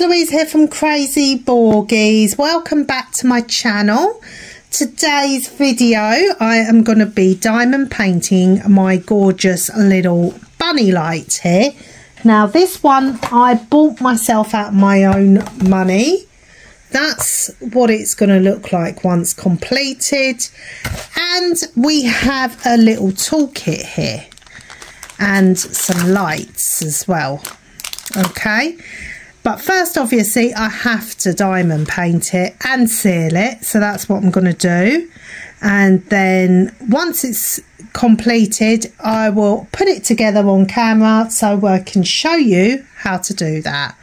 Louise here from Crazy Borgies. Welcome back to my channel. Today's video I am going to be diamond painting my gorgeous little bunny light here. Now this one I bought myself out my own money. That's what it's going to look like once completed. And we have a little toolkit here and some lights as well okay but first obviously I have to diamond paint it and seal it so that's what I'm going to do and then once it's completed I will put it together on camera so I can show you how to do that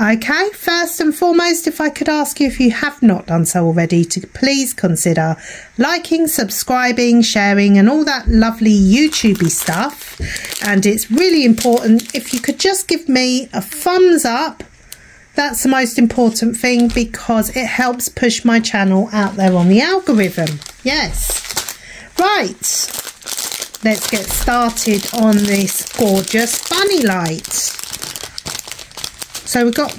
Okay, first and foremost, if I could ask you if you have not done so already to please consider liking, subscribing, sharing and all that lovely YouTubey stuff. And it's really important if you could just give me a thumbs up. That's the most important thing because it helps push my channel out there on the algorithm. Yes. Right. Let's get started on this gorgeous bunny light. So we've got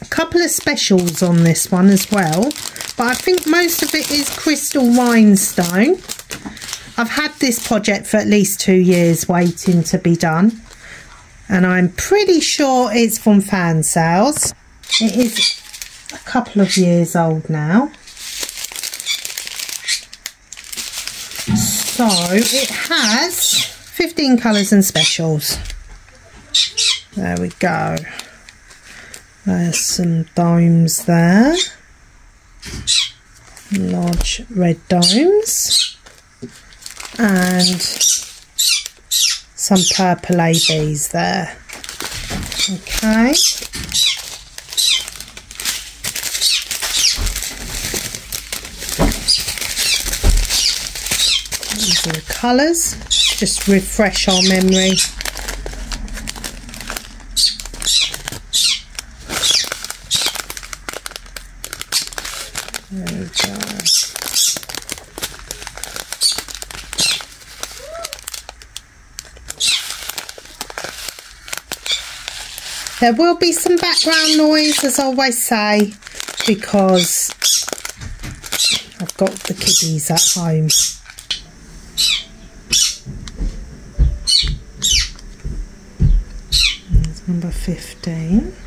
a couple of specials on this one as well. But I think most of it is crystal rhinestone. I've had this project for at least two years waiting to be done. And I'm pretty sure it's from FanSells. It is a couple of years old now. So it has 15 colours and specials. There we go. There's some domes there. Large red domes. And some purple ABs there. Okay. These are the colours. Just refresh our memory. There will be some background noise, as I always say, because I've got the kiddies at home. Number 15.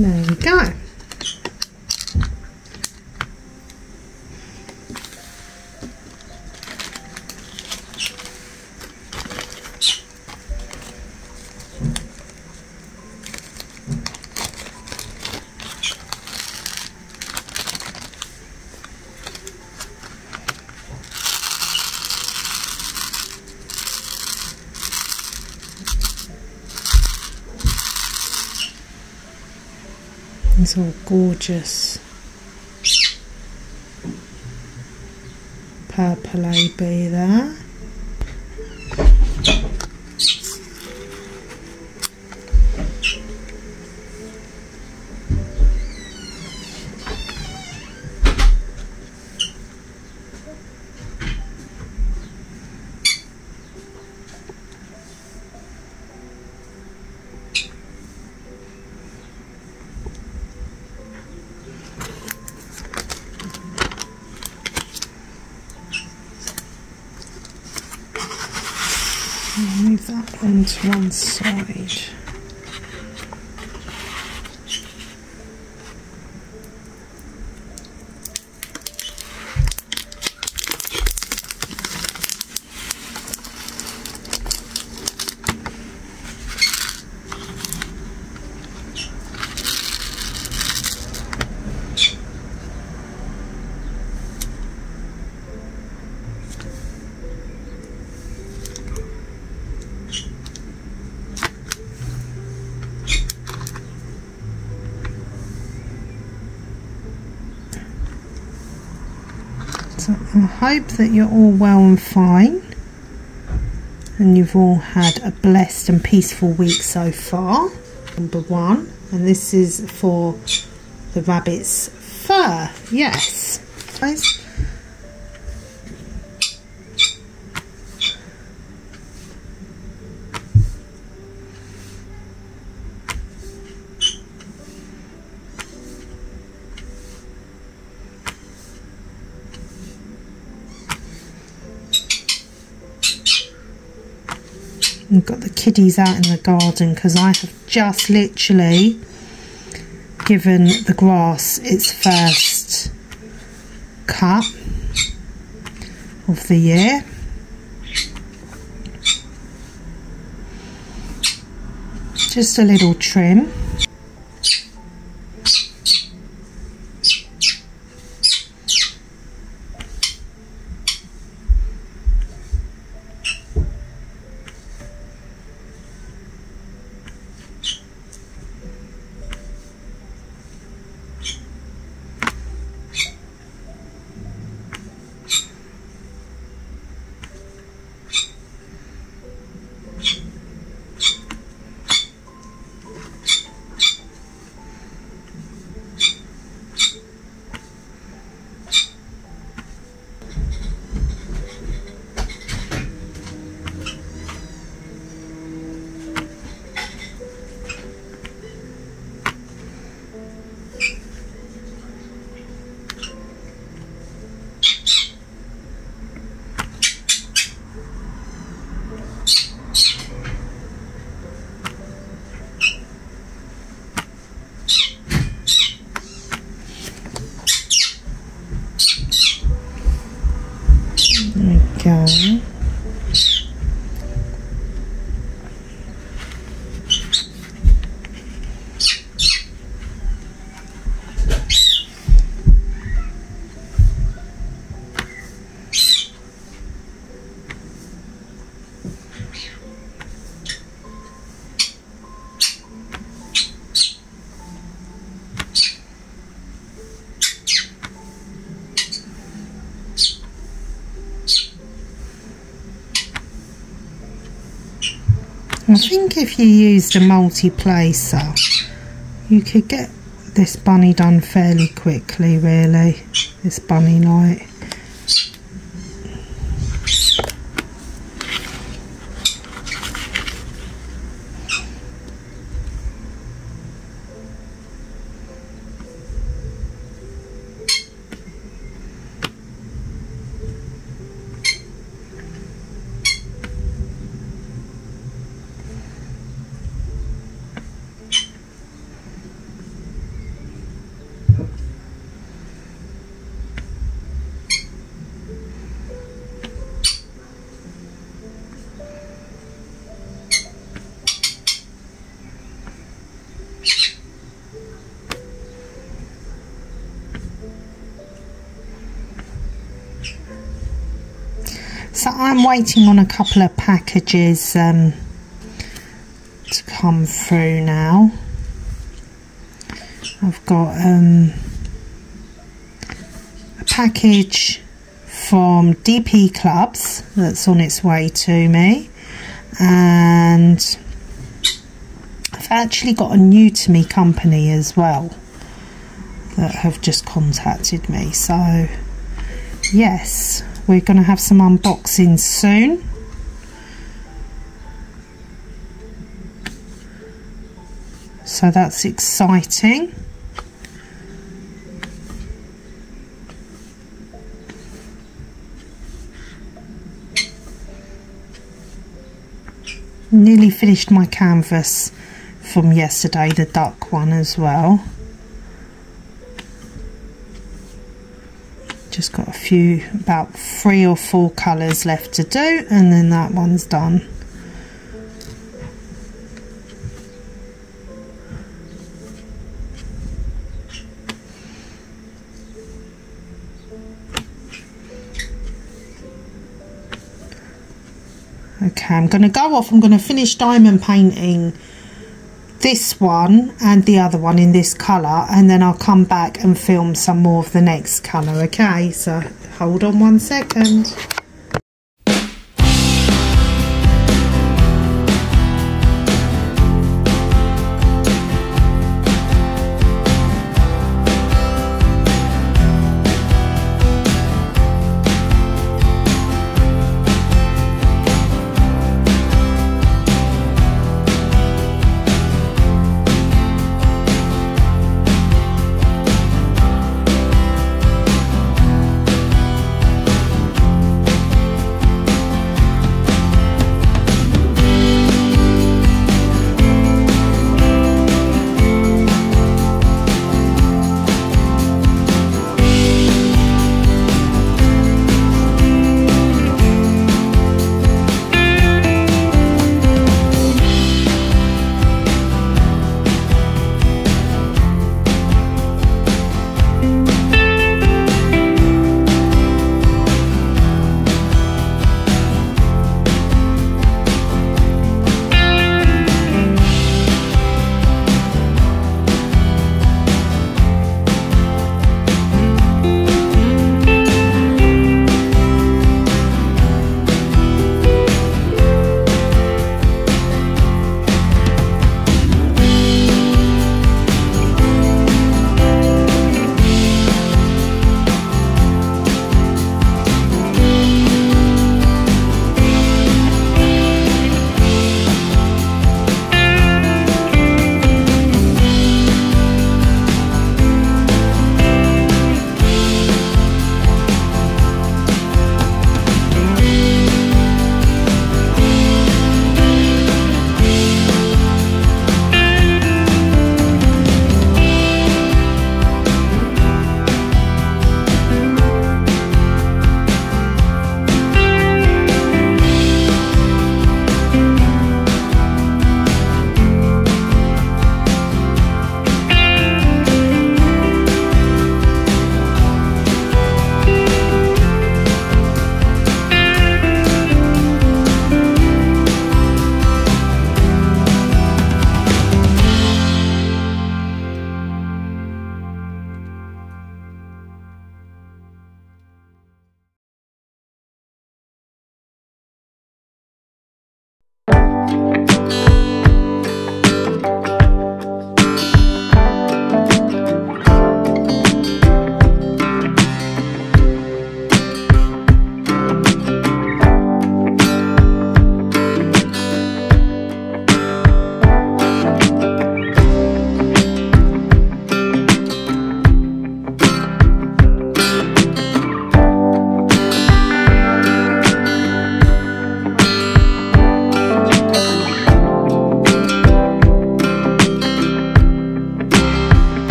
There we go. It's all gorgeous. Purple AB there. Onto one side. I hope that you're all well and fine and you've all had a blessed and peaceful week so far. Number one, and this is for the rabbit's fur. Yes. Guys. I've got the kiddies out in the garden because I have just literally given the grass its first cut of the year. Just a little trim. Go. Think if you used a multi-placer you could get this bunny done fairly quickly really, this bunny light. I'm waiting on a couple of packages um, to come through now. I've got um, a package from DP Clubs that's on its way to me. And I've actually got a new to me company as well that have just contacted me. So yes we're going to have some unboxing soon. So that's exciting. Nearly finished my canvas from yesterday, the duck one as well. Just got a few about three or four colours left to do and then that one's done. Okay I'm going to go off. I'm going to finish diamond painting this one and the other one in this colour and then I'll come back and film some more of the next colour okay? So hold on one second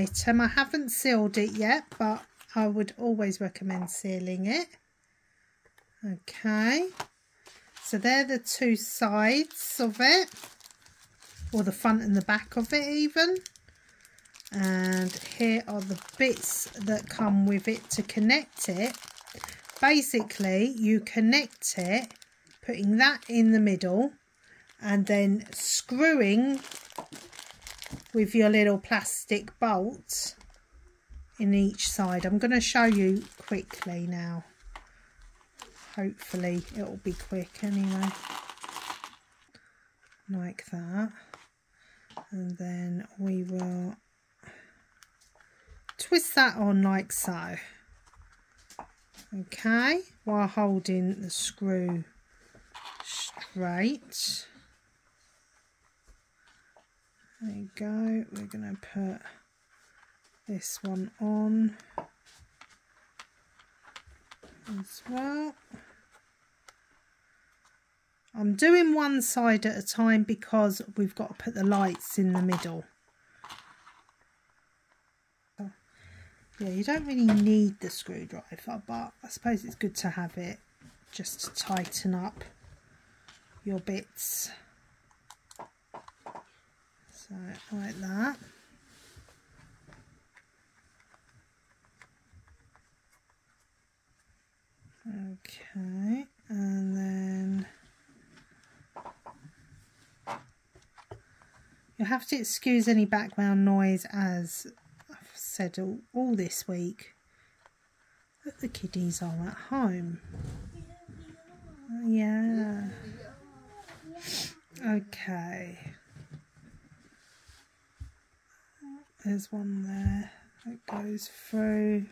item. I haven't sealed it yet, but I would always recommend sealing it. Okay, so they're the two sides of it, or the front and the back of it even. And here are the bits that come with it to connect it. Basically, you connect it, putting that in the middle, and then screwing with your little plastic bolts in each side. I'm going to show you quickly now. Hopefully it'll be quick anyway. Like that. And then we will twist that on like so. Okay, while holding the screw straight. There you go. We're going to put this one on as well. I'm doing one side at a time because we've got to put the lights in the middle. Yeah, you don't really need the screwdriver, but I suppose it's good to have it just to tighten up your bits. So like that. Okay, and then you'll have to excuse any background noise as I've said all, all this week that the kiddies are at home. Yeah. Okay. There's one there that goes through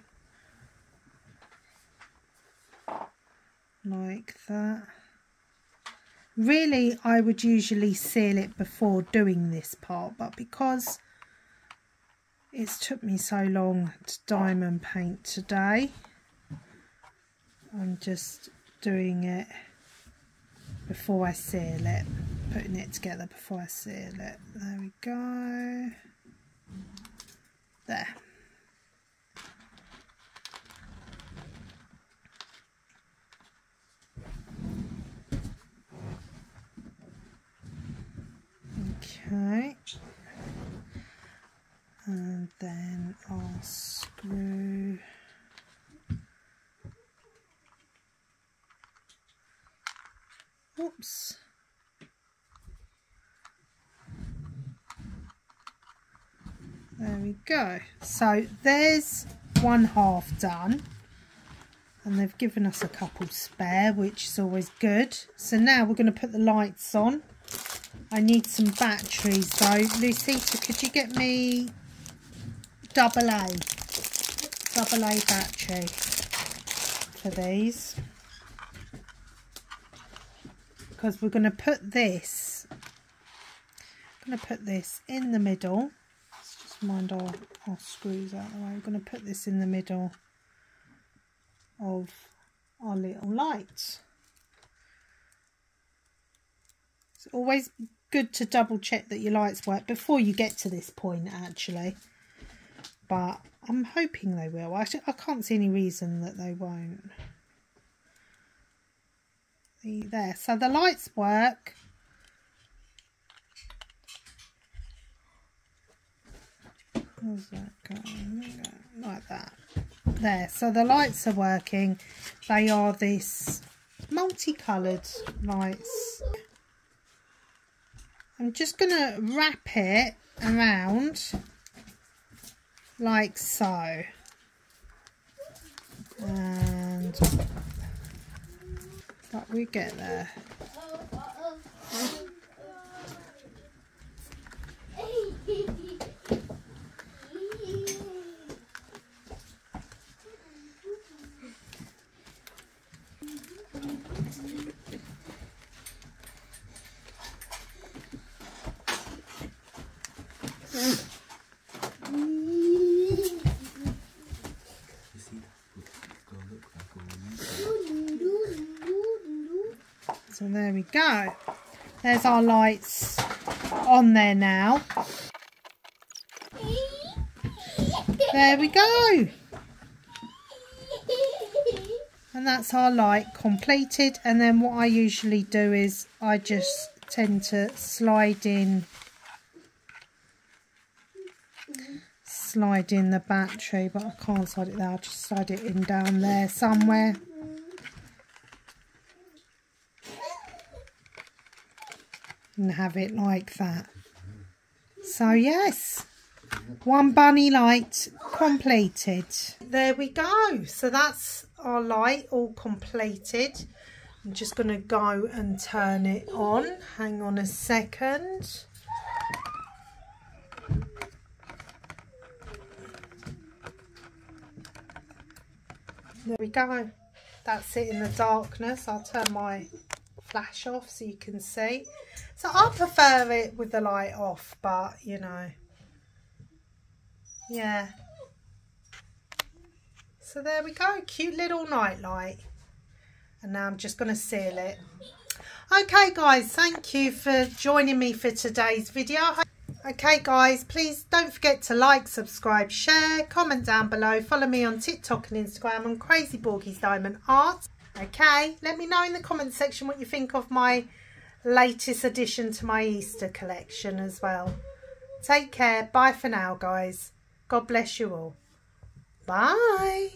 like that. Really, I would usually seal it before doing this part, but because it's took me so long to diamond paint today, I'm just doing it before I seal it, putting it together before I seal it. There we go. There. Okay. And then I'll screw Oops. There we go. So there's one half done. And they've given us a couple spare, which is always good. So now we're going to put the lights on. I need some batteries though. Lucita, could you get me double A? Double A battery for these. Because we're going to put this, I'm going to put this in the middle mind our, our screws out the way. We're going to put this in the middle of our little lights. It's always good to double check that your lights work before you get to this point actually. But I'm hoping they will. I, I can't see any reason that they won't. There, so the lights work. How's that going? Like that. There. So the lights are working. They are this multicoloured lights. I'm just going to wrap it around like so. And but we get there. And there we go. There's our lights on there now. There we go. And that's our light completed. And then what I usually do is I just tend to slide in slide in the battery but I can't slide it there I'll just slide it in down there somewhere and have it like that. So yes. One bunny light completed. There we go. So that's our light all completed. I'm just going to go and turn it on. Hang on a second. There we go. That's it in the darkness. I'll turn my flash off so you can see. So I prefer it with the light off but you know. Yeah. So there we go cute little night light and now I'm just going to seal it. Okay guys thank you for joining me for today's video. Okay guys please don't forget to like subscribe share comment down below follow me on tiktok and instagram on crazy borgies diamond art Okay, let me know in the comment section what you think of my latest addition to my Easter collection as well. Take care. Bye for now, guys. God bless you all. Bye.